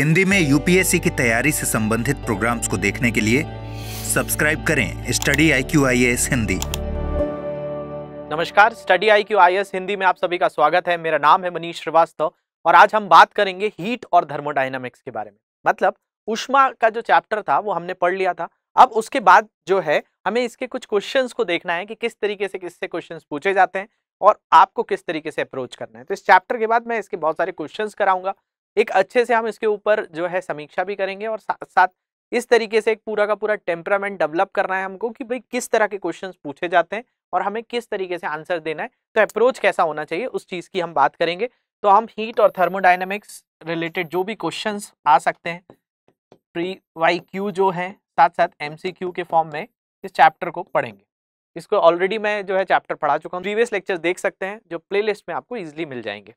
हिंदी में यूपीएससी की तैयारी से संबंधित प्रोग्राम्स को देखने के लिए सब्सक्राइब करें study I Q I S Hindi नमस्कार study I Q I S Hindi में आप सभी का स्वागत है। मेरा नाम है मनीष श्रीवास्तव और आज हम बात करेंगे हीट और थर्मोडाइनमिक्स के बारे में। मतलब उष्मा का जो चैप्टर था, वो हमने पढ़ लिया था। अब उसके बाद जो है, हमें इसके कुछ क्वेश्चंस को देखना है कि किस तरीके से किससे क्वेश्चंस पूछे जाते हैं और आपको किस तरीके से अप्रोच करना है। तो इस चैप्टर के बाद मैं इसके बहुत सारे क्वेश्चंस कराऊँगा। एक अच्छे से हम इसके ऊपर जो है समीक्षा भी करेंगे और साथ साथ इस तरीके से एक पूरा का पूरा टेम्परामेंट डेवलप करना है हमको कि भाई किस तरह के क्वेश्चंस पूछे जाते हैं और हमें किस तरीके से आंसर देना है। तो अप्रोच कैसा होना चाहिए उस चीज़ की हम बात करेंगे। तो हम हीट और थर्मोडाइनमिक्स रिलेटेड जो भी क्वेश्चन आ सकते हैं, प्री, वाई, क्यू जो है, साथ साथ MCQ के फॉर्म में इस चैप्टर को पढ़ेंगे। इसको ऑलरेडी मैं जो है चैप्टर पढ़ा चुका हूँ। प्रीवियस लेक्चर देख सकते हैं जो प्लेलिस्ट में आपको इजिली मिल जाएँगे।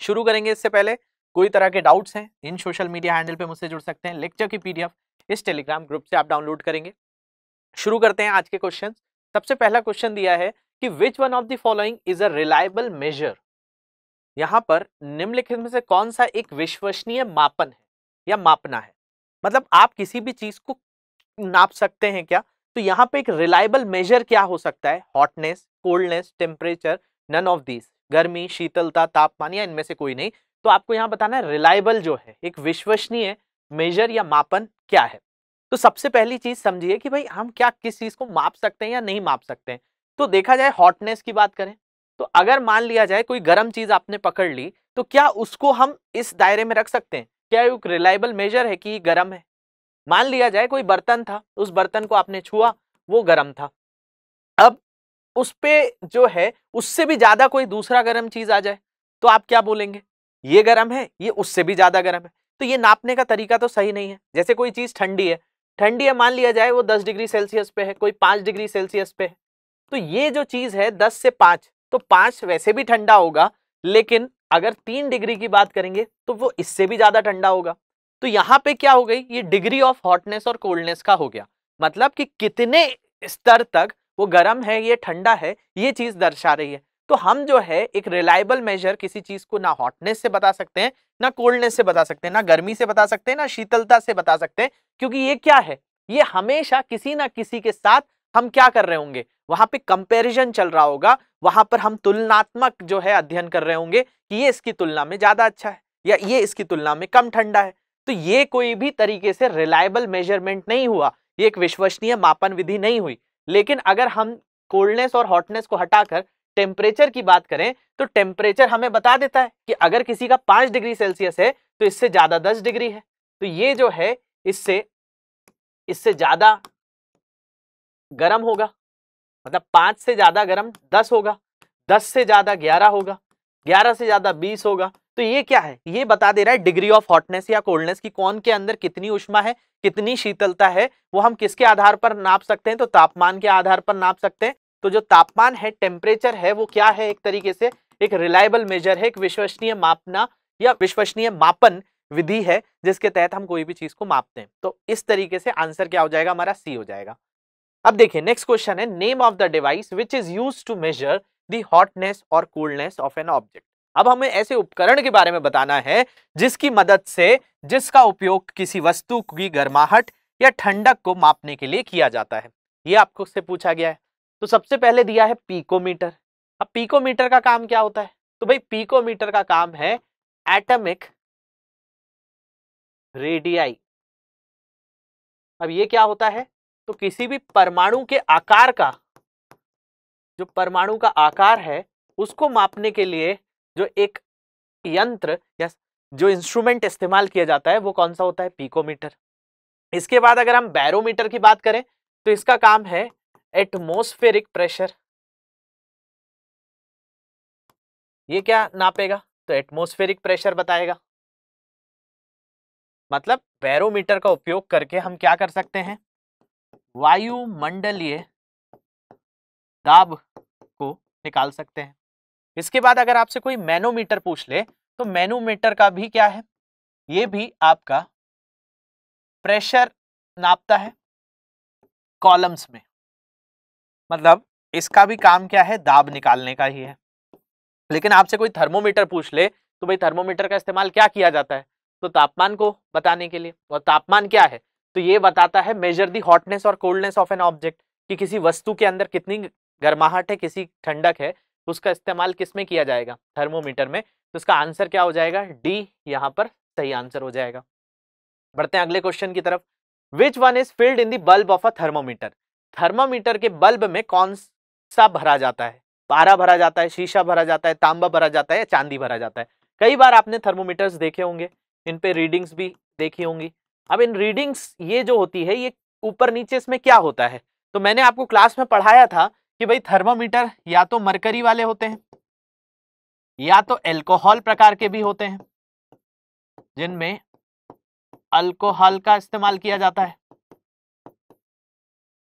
शुरू करेंगे इससे पहले कोई तरह के डाउट्स हैं, इन सोशल मीडिया हैंडल पे मुझसे जुड़ सकते हैं। लेक्चर की पीडीएफ इस टेलीग्राम ग्रुप से आप डाउनलोड करेंगे। शुरू करते हैं आज के क्वेश्चन सबसे पहला क्वेश्चन दिया है कि which one of the following is a reliable measure यहाँ पर निम्नलिखित में से कौन सा एक विश्वसनीय मापन है या मापना है? मतलब आप किसी भी चीज़ को नाप सकते हैं क्या? तो यहाँ पे एक रिलायबल मेजर क्या हो सकता है? Hotness coldness temperature none of these गर्मी, शीतलता, तापमान, या इनमें से कोई नहीं। तो आपको यहाँ बताना है रिलायबल जो है, एक विश्वसनीय मेजर या मापन क्या है? तो सबसे पहली चीज़ समझिए कि भाई हम क्या किस चीज़ को माप सकते हैं या नहीं माप सकते हैं। तो देखा जाए हॉटनेस की बात करें तो अगर मान लिया जाए कोई गर्म चीज़ आपने पकड़ ली तो क्या उसको हम इस दायरे में रख सकते हैं? क्या एक रिलायबल मेजर है कि गर्म है? मान लिया जाए कोई बर्तन था, उस बर्तन को आपने छुआ, वो गर्म था। अब उस पर जो है, उससे भी ज़्यादा कोई दूसरा गर्म चीज़ आ जाए तो आप क्या बोलेंगे? ये गर्म है, ये उससे भी ज़्यादा गर्म है। तो ये नापने का तरीका तो सही नहीं है। जैसे कोई चीज़ ठंडी है ठंडी है मान लिया जाए वो दस डिग्री सेल्सियस पे है, कोई पाँच डिग्री सेल्सियस पे है। तो ये जो चीज़ है दस से पाँच तो पाँच वैसे भी ठंडा होगा, लेकिन अगर तीन डिग्री की बात करेंगे तो वो इससे भी ज़्यादा ठंडा होगा। तो यहाँ पे क्या हो गई? ये डिग्री ऑफ़ हॉटनेस और कोल्डनेस का हो गया। मतलब कि कितने स्तर तक वो गर्म है, ये ठंडा है, ये चीज़ दर्शा रही है। तो हम जो है एक रिलायबल मेजर किसी चीज़ को ना हॉटनेस से बता सकते हैं, ना कोल्डनेस से बता सकते हैं, ना गर्मी से बता सकते हैं, ना शीतलता से बता सकते हैं, क्योंकि ये क्या है? ये हमेशा किसी ना किसी के साथ हम क्या कर रहे होंगे? वहाँ पे कंपैरिजन चल रहा होगा, वहाँ पर हम तुलनात्मक जो है अध्ययन कर रहे होंगे कि ये इसकी तुलना में ज़्यादा अच्छा है या ये इसकी तुलना में कम ठंडा है। तो ये कोई भी तरीके से रिलायबल मेज़रमेंट नहीं हुआ, ये एक विश्वसनीय मापन विधि नहीं हुई। लेकिन अगर हम कोल्डनेस और हॉटनेस को हटाकर टेम्परेचर की बात करें तो टेम्परेचर हमें बता देता है कि अगर किसी का पाँच डिग्री सेल्सियस है तो इससे ज़्यादा दस डिग्री है। तो ये जो है, इससे इससे ज़्यादा गर्म होगा। मतलब पाँच से ज़्यादा गर्म दस होगा, दस से ज़्यादा ग्यारह होगा, ग्यारह से ज़्यादा बीस होगा। तो ये क्या है? ये बता दे रहा है डिग्री ऑफ़ हॉटनेस या कोल्डनेस की कौन के अंदर कितनी उष्मा है, कितनी शीतलता है, वो हम किसके आधार पर नाप सकते हैं? तो तापमान के आधार पर नाप सकते हैं। तो जो तापमान है टेम्परेचर है, वो क्या है एक तरीके से? एक रिलायबल मेजर है, एक विश्वसनीय मापना या विश्वसनीय मापन विधि है, जिसके तहत हम कोई भी चीज़ को मापते हैं। तो इस तरीके से आंसर क्या हो जाएगा? हमारा सी हो जाएगा। अब देखिए नेक्स्ट क्वेश्चन है name of the device which is use to measure the hotness और कूलनेस ऑफ़ एन ऑब्जेक्ट अब हमें ऐसे उपकरण के बारे में बताना है, जिसकी मदद से, जिसका उपयोग किसी वस्तु की गर्माहट या ठंडक को मापने के लिए किया जाता है। ये आपको से पूछा गया है। तो सबसे पहले दिया है पीकोमीटर। अब पीकोमीटर का काम क्या होता है? तो भाई पीकोमीटर का काम है एटमिक रेडियाई अब ये क्या होता है? तो किसी भी परमाणु के आकार का, जो परमाणु का आकार है, उसको मापने के लिए जो एक यंत्र या जो इंस्ट्रूमेंट इस्तेमाल किया जाता है, वो कौन सा होता है? पीकोमीटर। इसके बाद अगर हम बैरोमीटर की बात करें तो इसका काम है एटमोस्फेरिक प्रेशर ये क्या नापेगा? तो एटमोस्फेरिक प्रेशर बताएगा। मतलब बैरोमीटर का उपयोग करके हम क्या कर सकते हैं? वायुमंडलीय दाब को निकाल सकते हैं। इसके बाद अगर आपसे कोई मैनोमीटर पूछ ले तो मैनोमीटर का भी क्या है? ये भी आपका प्रेशर नापता है कॉलम्स में। मतलब इसका भी काम क्या है? दाब निकालने का ही है। लेकिन आपसे कोई थर्मोमीटर पूछ ले तो भाई थर्मोमीटर का इस्तेमाल क्या किया जाता है? तो तापमान को बताने के लिए। और तापमान क्या है? तो ये बताता है मेजर दी हॉटनेस और कोल्डनेस ऑफ़ एन ऑब्जेक्ट कि किसी वस्तु के अंदर कितनी गर्माहट है, किसी ठंडक है, उसका इस्तेमाल किसमें किया जाएगा? थर्मोमीटर में। तो इसका आंसर क्या हो जाएगा? डी यहाँ पर सही आंसर हो जाएगा। बढ़ते हैं अगले क्वेश्चन की तरफ़। Which one is filled in the bulb of a thermometer thermometer के बल्ब में कौन सा भरा जाता है? पारा भरा जाता है, शीशा भरा जाता है, तांबा भरा जाता है या चांदी भरा जाता है? कई बार आपने थर्मोमीटर्स देखे होंगे, इन पे रीडिंग्स भी देखी होंगी। अब इन रीडिंग्स ये जो होती है, ये ऊपर नीचे इसमें क्या होता है? तो मैंने आपको क्लास में पढ़ाया था कि भाई थर्मोमीटर या तो मरकरी वाले होते हैं, या तो एल्कोहल प्रकार के भी होते हैं, जिनमें अल्कोहल का इस्तेमाल किया जाता है।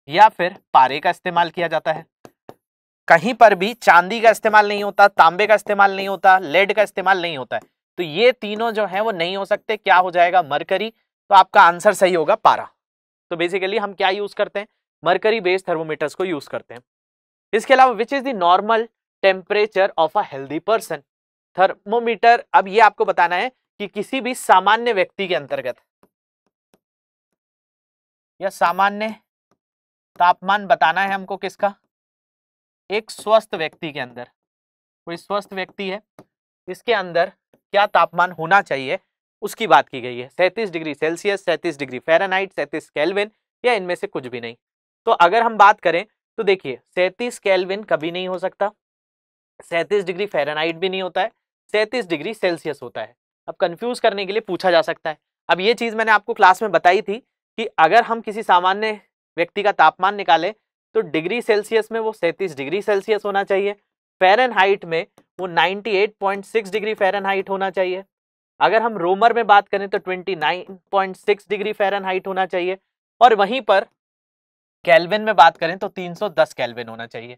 या फिर पारे का इस्तेमाल किया जाता है। कहीं पर भी चांदी का इस्तेमाल नहीं होता, तांबे का इस्तेमाल नहीं होता, लेड का इस्तेमाल नहीं होता है। तो ये तीनों जो है वो नहीं हो सकते, क्या हो जाएगा? मरकरी। तो आपका आंसर सही होगा पारा। तो बेसिकली हम क्या यूज़ करते हैं? मरकरी बेस्ड थर्मोमीटर्स को यूज़ करते हैं। इसके अलावा which is the normal temperature of a healthy person thermometer अब ये आपको बताना है कि किसी भी सामान्य व्यक्ति के अंतर्गत या सामान्य तापमान बताना है हमको किसका? एक स्वस्थ व्यक्ति के अंदर। कोई स्वस्थ व्यक्ति है, इसके अंदर क्या तापमान होना चाहिए, उसकी बात की गई है। सैंतीस डिग्री सेल्सियस, सैंतीस डिग्री फेरानाइट सैंतीस कैलविन, या इनमें से कुछ भी नहीं। तो अगर हम बात करें तो देखिए, सैंतीस कैलविन कभी नहीं हो सकता। सैंतीस डिग्री फेरानाइट भी नहीं होता है, सैंतीस डिग्री सेल्सियस होता है। अब कंफ्यूज करने के लिए पूछा जा सकता है। अब ये चीज़ मैंने आपको क्लास में बताई थी कि अगर हम किसी सामान्य व्यक्ति का तापमान निकालें तो डिग्री सेल्सियस में वो सैंतीस डिग्री सेल्सियस होना चाहिए। फेरन में वो 98.6 डिग्री फेरन होना चाहिए। अगर हम रोमर में बात करें तो 29.6 डिग्री फेरन होना चाहिए और वहीं पर कैलविन में बात करें तो 310 कैलविन होना चाहिए।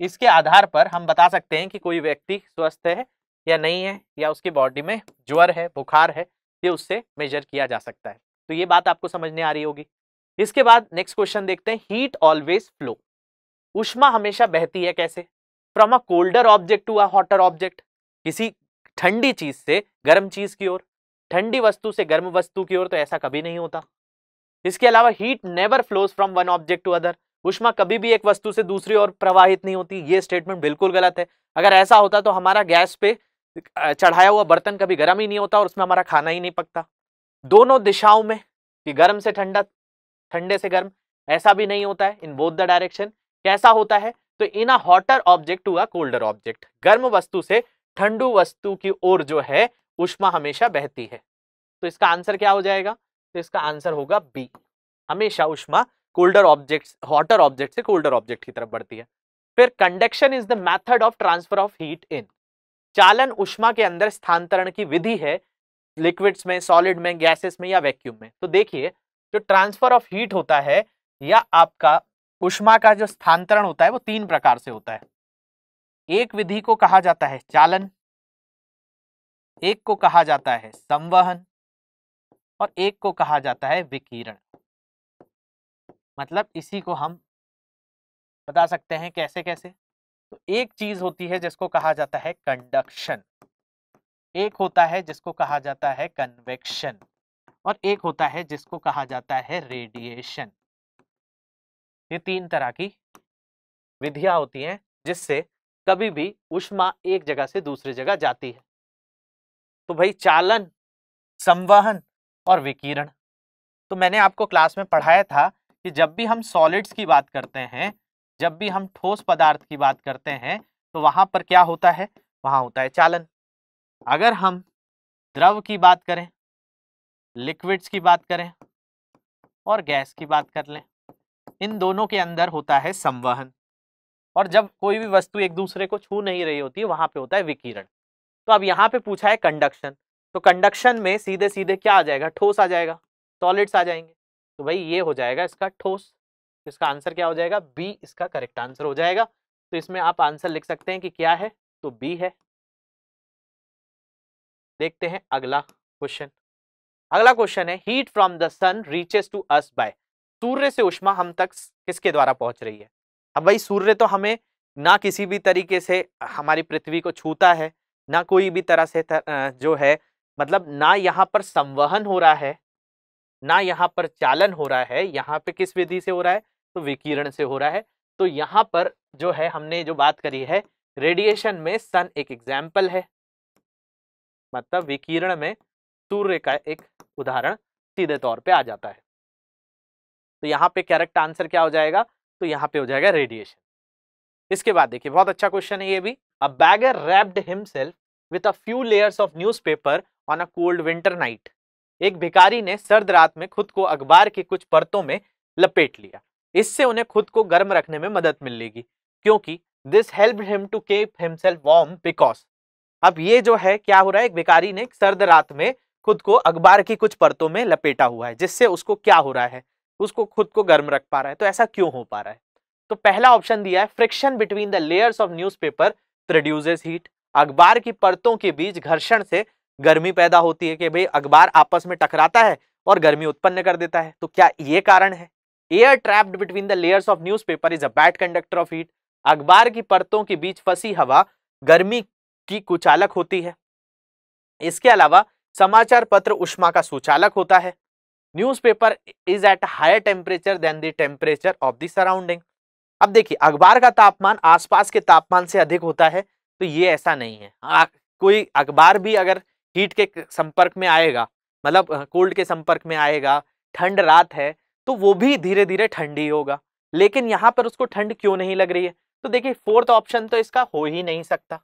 इसके आधार पर हम बता सकते हैं कि कोई व्यक्ति स्वस्थ है या नहीं है या उसकी बॉडी में ज्वर है, बुखार है, ये उससे मेजर किया जा सकता है। तो ये बात आपको समझने आ रही होगी। इसके बाद नेक्स्ट क्वेश्चन देखते हैं हीट ऑलवेज फ्लो उष्मा हमेशा बहती है कैसे? From a colder object to a hotter object किसी ठंडी चीज़ से गर्म चीज़ की ओर। ठंडी वस्तु से गर्म वस्तु की ओर तो ऐसा कभी नहीं होता। इसके अलावा heat never flows from one object to other उष्मा कभी भी एक वस्तु से दूसरी ओर प्रवाहित नहीं होती। ये स्टेटमेंट बिल्कुल गलत है। अगर ऐसा होता तो हमारा गैस पे चढ़ाया हुआ बर्तन कभी गर्म ही नहीं होता और उसमें हमारा खाना ही नहीं पकता। दोनों दिशाओं में कि गर्म से ठंडा ठंडे से गर्म, ऐसा भी नहीं होता है इन बोथ द डायरेक्शन कैसा होता है? तो in a hotter object to a colder object गर्म वस्तु से ठंडू वस्तु की ओर जो है, उष्मा हमेशा बहती है। तो इसका आंसर क्या हो जाएगा? तो इसका आंसर होगा बी हमेशा उष्मा कोल्डर ऑब्जेक्ट हॉटर ऑब्जेक्ट से कोल्डर ऑब्जेक्ट की तरफ़ बढ़ती है। फिर conduction is the method of transfer of heat in चालन उष्मा के अंदर स्थानांतरण की विधि है लिक्विड्स में सॉलिड में गैसेस में या वैक्यूम में। तो देखिए जो ट्रांसफ़र ऑफ़ हीट होता है या आपका उष्मा का जो स्थानांतरण होता है, वो तीन प्रकार से होता है। एक विधि को कहा जाता है चालन, एक को कहा जाता है संवहन, और एक को कहा जाता है विकिरण। मतलब इसी को हम बता सकते हैं कैसे कैसे तो एक चीज़ होती है जिसको कहा जाता है कंडक्शन एक होता है जिसको कहा जाता है कन्वेक्शन और एक होता है जिसको कहा जाता है रेडिएशन ये तीन तरह की विधियाँ होती हैं, जिससे कभी भी उष्मा एक जगह से दूसरी जगह जाती है। तो भाई चालन, संवहन और विकिरण। तो मैंने आपको क्लास में पढ़ाया था कि जब भी हम सॉलिड्स की बात करते हैं, जब भी हम ठोस पदार्थ की बात करते हैं तो वहाँ पर क्या होता है? वहाँ होता है चालन। अगर हम द्रव की बात करें लिक्विड्स की बात करें और गैस की बात कर लें, इन दोनों के अंदर होता है संवहन। और जब कोई भी वस्तु एक दूसरे को छू नहीं रही होती, वहाँ पे होता है विकिरण। तो अब यहाँ पे पूछा है कंडक्शन तो कंडक्शन में सीधे सीधे क्या आ जाएगा? ठोस आ जाएगा, सॉलिड्स आ जाएँगे। तो भाई ये हो जाएगा इसका ठोस, इसका आंसर क्या हो जाएगा? बी इसका करेक्ट आंसर हो जाएगा। तो इसमें आप आंसर लिख सकते हैं कि क्या है? तो बी है। देखते हैं अगला क्वेश्चन। अगला क्वेश्चन है heat from the sun reaches to us by सूर्य से उष्मा हम तक किसके द्वारा पहुँच रही है? अब भाई सूर्य तो हमें ना किसी भी तरीके से हमारी पृथ्वी को छूता है ना कोई भी तरह से तर, जो है मतलब ना यहाँ पर संवहन हो रहा है ना यहाँ पर चालन हो रहा है यहाँ पे किस विधि से हो रहा है? तो विकिरण से हो रहा है। तो यहाँ पर जो है हमने जो बात करी है रेडिएशन में सन एक एग्ज़ाम्पल है। मतलब विकिरण में सूर्य का एक उदाहरण सीधे तौर पे आ जाता है। तो यहाँ पे करेक्ट आंसर क्या हो जाएगा? तो यहाँ पे हो जाएगा रेडिएशन इसके बाद देखिए, बहुत अच्छा क्वेश्चन है ये भी। A beggar wrapped himself with a few layers of newspaper on a cold winter night एक भिखारी ने सर्द रात में खुद को अखबार की कुछ परतों में लपेट लिया। इससे उन्हें खुद को गर्म रखने में मदद मिलेगी, क्योंकि this help him to keep himself warm because अब ये जो है, क्या हो रहा है? एक भिकारी ने सर्द रात में खुद को अखबार की कुछ परतों में लपेटा हुआ है, जिससे उसको क्या हो रहा है? उसको खुद को गर्म रख पा रहा है तो ऐसा क्यों हो पा रहा है? तो पहला ऑप्शन दिया है, friction between the layers of newspaper produces heat. अखबार की परतों के बीच घर्षण से गर्मी पैदा होती है कि भाई अखबार आपस में टकराता है और गर्मी उत्पन्न कर देता है। तो क्या ये कारण है? Air trapped between the layers of newspaper is a bad conductor of heat. अखबार की परतों के बीच फंसी हवा गर्मी की कुचालक होती है। इसके अलावा समाचार पत्र उष्मा का सुचालक होता है। Newspaper is at higher temperature than the temperature of the surrounding अब देखिए अखबार का तापमान आसपास के तापमान से अधिक होता है तो ये ऐसा नहीं है। आ, कोई अखबार भी अगर हीट के संपर्क में आएगा मतलब कोल्ड के संपर्क में आएगा ठंड रात है तो वो भी धीरे धीरे ठंडी होगा। लेकिन यहाँ पर उसको ठंड क्यों नहीं लग रही है? तो देखिए फोर्थ ऑप्शन तो इसका हो ही नहीं सकता।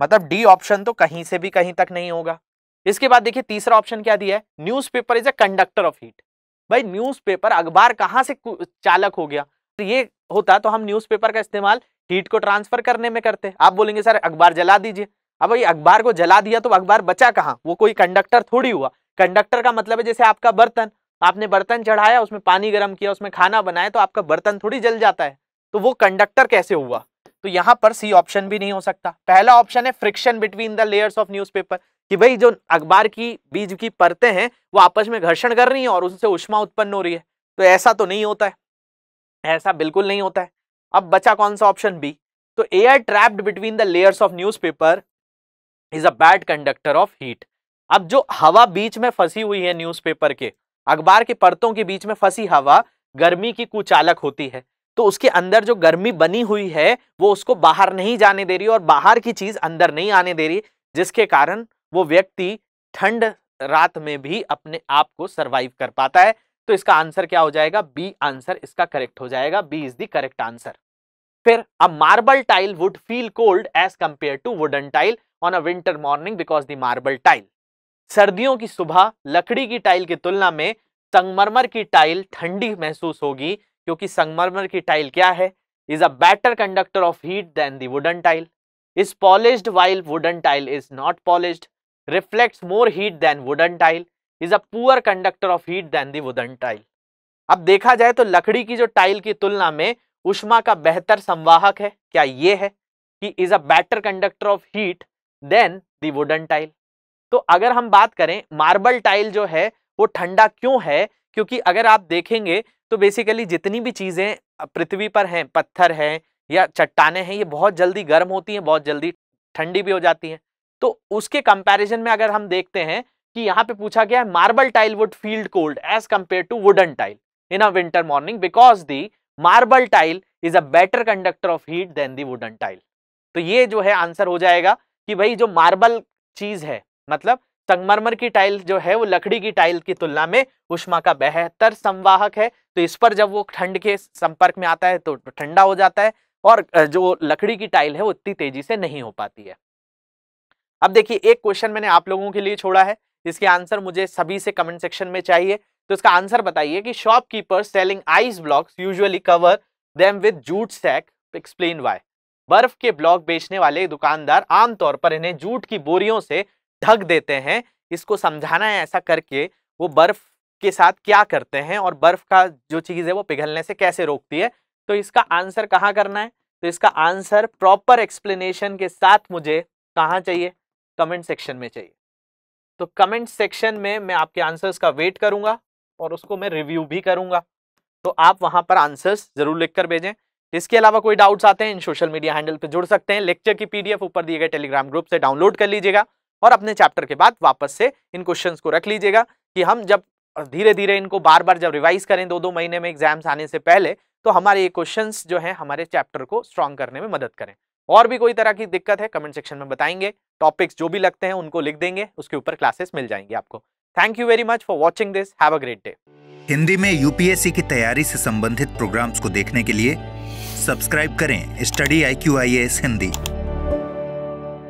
मतलब डी ऑप्शन तो कहीं से भी कहीं तक नहीं होगा। इसके बाद देखिए तीसरा ऑप्शन क्या दिया है? Newspaper is a conductor of heat भाई न्यूज़पेपर अखबार कहाँ से चालक हो गया? तो ये होता तो हम न्यूज़पेपर का इस्तेमाल हीट को ट्रांसफ़र करने में करते। आप बोलेंगे, सर, अखबार जला दीजिए। अब भाई, अखबार को जला दिया तो अखबार बचा कहाँ? वो कोई कंडक्टर थोड़ी हुआ। कंडक्टर का मतलब है जैसे आपका बर्तन, आपने बर्तन चढ़ाया, उसमें पानी गर्म किया, उसमें खाना बनाया तो आपका बर्तन थोड़ी जल जाता है। तो वो कंडक्टर कैसे हुआ? तो यहाँ पर सी ऑप्शन भी नहीं हो सकता। पहला ऑप्शन है friction between the layers of newspaper कि भाई जो अखबार की बीज की परतें हैं, वो आपस में घर्षण कर रही हैं और उनसे उष्मा उत्पन्न हो रही है। तो ऐसा तो नहीं होता है। ऐसा बिल्कुल नहीं होता है। अब बचा कौन सा ऑप्शन बी? तो air trapped between the layers of newspaper is a bad conductor of heat अब जो हवा बीच में फंसी हुई है न्यूज़पेपर के, अखबार के परतों के बीच में फंसी हवा गर्मी की कुचालक होती है। तो उसके अंदर जो गर्मी बनी हुई है, वो उसको बाहर नहीं जाने दे रही और बाहर की चीज़ अंदर नहीं आने दे रही, जिसके कारण वो व्यक्ति ठंड रात में भी अपने आप को सरवाइव कर पाता है। तो इसका आंसर क्या हो जाएगा? बी आंसर इसका करेक्ट हो जाएगा। B is the correct answer फिर a marble tile wood feel cold as compare to wooden tile on a winter morning because the marble tile सर्दियों की सुबह लकड़ी की टाइल की तुलना में संगमरमर की टाइल ठंडी महसूस होगी, क्योंकि संगमरमर की टाइल क्या है? Is a better conductor of heat than the wooden tile is polished while wooden tile is not polished reflects more heat than wooden tile is a poor conductor of heat than the wooden tile अब देखा जाए तो लकड़ी की जो tile की तुलना में उष्मा का बेहतर संवाहक है, क्या ये है कि is a better conductor of heat than the wooden tile तो अगर हम बात करें मार्बल टाइल जो है, वो ठंडा क्यों है? क्योंकि अगर आप देखेंगे तो बेसिकली जितनी भी चीज़ें पृथ्वी पर हैं, पत्थर हैं या चट्टाने हैं, ये बहुत जल्दी गर्म होती हैं, बहुत जल्दी ठंडी भी हो जाती हैं। तो उसके कंपैरिजन में अगर हम देखते हैं कि यहाँ पे पूछा गया है marble tile wood field cold as compare to wooden tile in a winter morning because the marble tile is a better conductor of heat than the wooden tile तो ये जो है आंसर हो जाएगा कि भाई जो मार्बल चीज़ है मतलब संगमरमर की टाइल जो है, वो लकड़ी की टाइल की तुलना में उष्मा का बेहतर संवाहक है। तो इस पर जब वो ठंड के संपर्क में आता है तो ठंडा हो जाता है और जो लकड़ी की टाइल है, वो इतनी तेज़ी से नहीं हो पाती है। अब देखिए, एक क्वेश्चन मैंने आप लोगों के लिए छोड़ा है इसके आंसर मुझे सभी से कमेंट सेक्शन में चाहिए। तो इसका आंसर बताइए कि shopkeeper selling ice blocks usually cover them with jute sack explain why बर्फ़ के ब्लॉक बेचने वाले दुकानदार आमतौर पर इन्हें जूट की बोरियों से ढक देते हैं। इसको समझाना है ऐसा करके वो बर्फ़ के साथ क्या करते हैं और बर्फ़ का जो चीज़ है वो पिघलने से कैसे रोकती है। तो इसका आंसर कहाँ करना है? तो इसका आंसर प्रॉपर एक्सप्लेनेशन के साथ मुझे कहाँ चाहिए? कमेंट सेक्शन में चाहिए। तो कमेंट सेक्शन में मैं आपके आंसर्स का वेट करूँगा और उसको मैं रिव्यू भी करूँगा। तो आप वहाँ पर आंसर्स ज़रूर लिखकर भेजें। इसके अलावा कोई डाउट्स आते हैं, इन सोशल मीडिया हैंडल पर जुड़ सकते हैं। लेक्चर की पीडीएफ ऊपर दिए गए टेलीग्राम ग्रुप से डाउनलोड कर लीजिएगा और अपने चैप्टर के बाद वापस से इन क्वेश्चन को रख लीजिएगा कि हम जब धीरे धीरे इनको बार बार जब रिवाइज करें दो दो महीने में एग्ज़ाम्स आने से पहले तो हमारे ये क्वेश्चंस जो है, हमारे चैप्टर को स्ट्रॉन्ग करने में मदद करें। और भी कोई तरह की दिक्कत है कमेंट सेक्शन में बताएँगे। टॉपिक्स जो भी लगते हैं, उनको लिख देंगे, उसके ऊपर क्लासेस मिल जाएँगे आपको। Thank you very much for watching this have a great day Hindi में यूपीएससी की तैयारी से संबंधित प्रोग्राम्स को देखने के लिए सब्सक्राइब करें। Study I Q I S Hindi